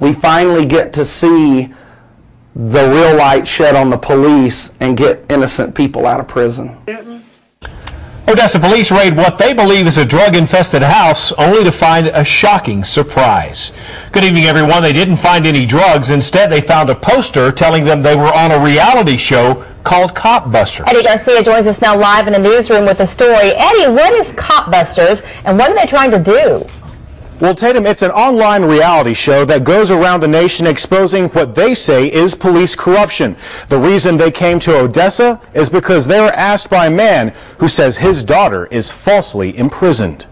we finally get to see the real light shed on the police and get innocent people out of prison. Oh, Odessa police raid what they believe is a drug-infested house, only to find a shocking surprise. Good evening, everyone. They didn't find any drugs. Instead, they found a poster telling them they were on a reality show called Kop Busters. Eddie Garcia joins us now live in the newsroom with the story. Eddie, what is Kop Busters and what are they trying to do? Well, Tatum, it's an online reality show that goes around the nation exposing what they say is police corruption. The reason they came to Odessa is because they were asked by a man who says his daughter is falsely imprisoned.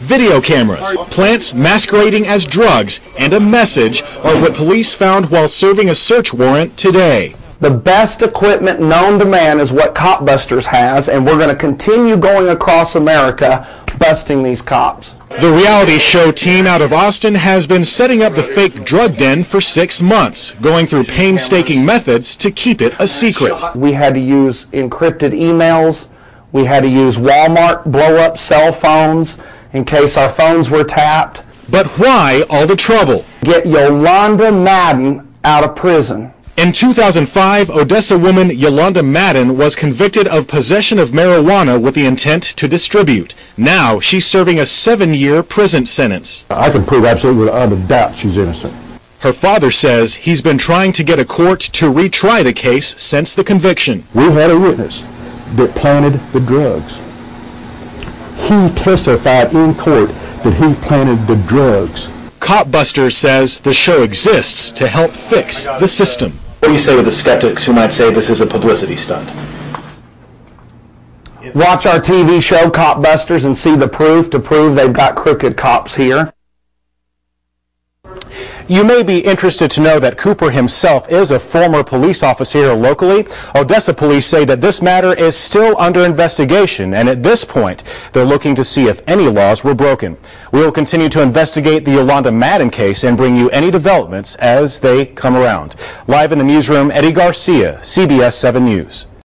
Video cameras, plants masquerading as drugs, and a message are what police found while serving a search warrant today. The best equipment known to man is what Kop Busters has, and we're going to continue going across America busting these cops. The reality show team out of Austin has been setting up the fake drug den for six months, going through painstaking methods to keep it a secret. We had to use encrypted emails. We had to use Walmart blow up cell phones in case our phones were tapped. But why all the trouble? Get Yolanda Madden out of prison. In 2005, Odessa woman Yolanda Madden was convicted of possession of marijuana with the intent to distribute. Now she's serving a seven-year prison sentence. I can prove absolutely without a doubt she's innocent. Her father says he's been trying to get a court to retry the case since the conviction. We had a witness that planted the drugs. He testified in court that he planted the drugs. Kop Busters says the show exists to help fix the system. What do you say to the skeptics who might say this is a publicity stunt? Watch our TV show, Kop Busters, and see the proof to prove they've got crooked cops here. You may be interested to know that Cooper himself is a former police officer here locally. Odessa police say that this matter is still under investigation, and at this point, they're looking to see if any laws were broken. We will continue to investigate the Yolanda Madden case and bring you any developments as they come around. Live in the newsroom, Eddie Garcia, CBS 7 News.